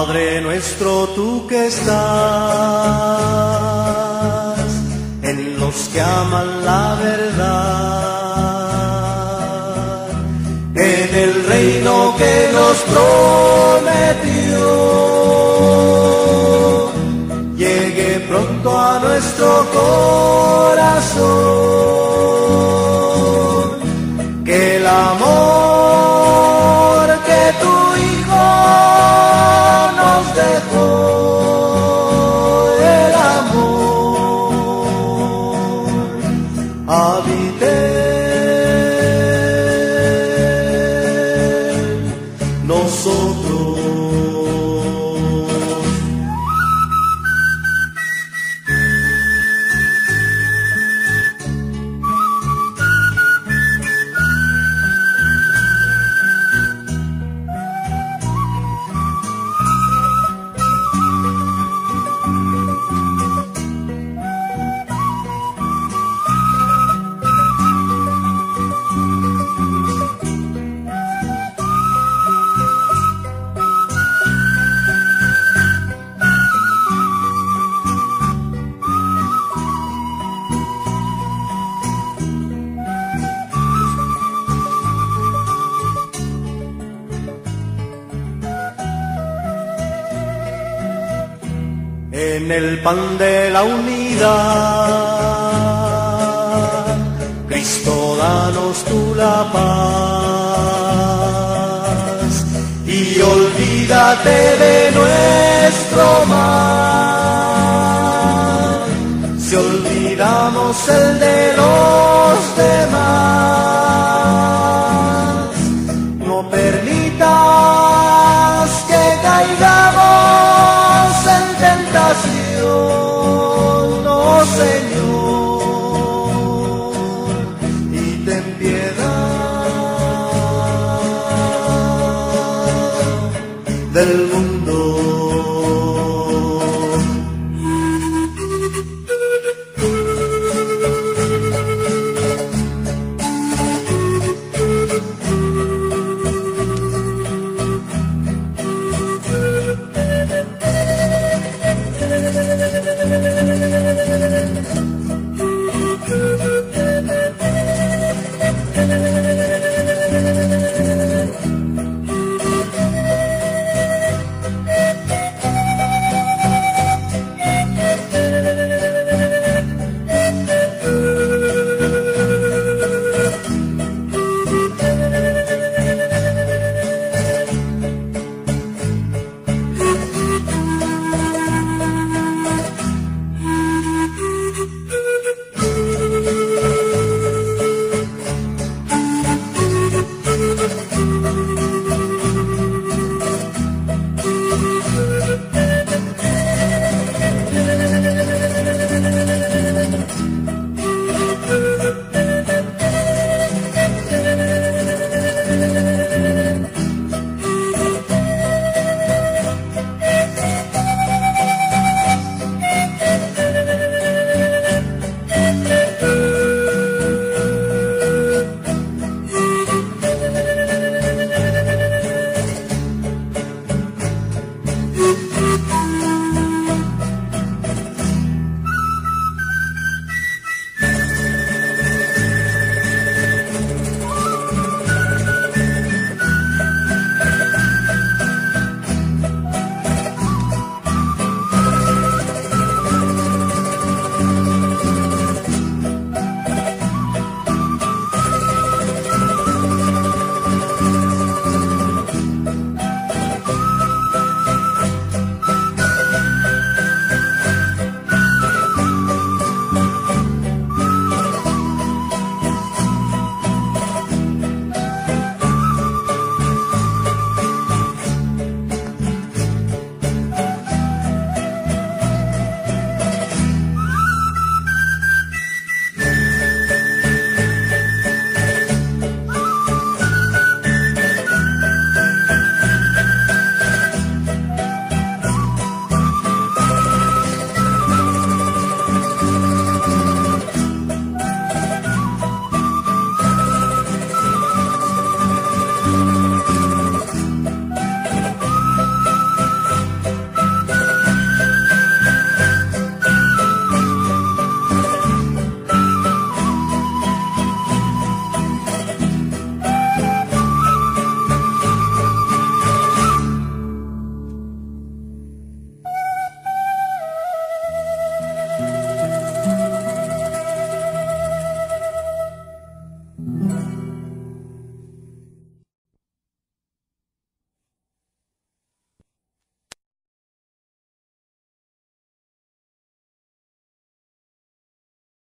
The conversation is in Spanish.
Padre nuestro, tú que estás en los que aman la verdad, en el reino que nos prometió, llegue pronto a nuestro corazón, en el pan de la unidad. Cristo, danos tú la paz y olvídate de nuestro mal.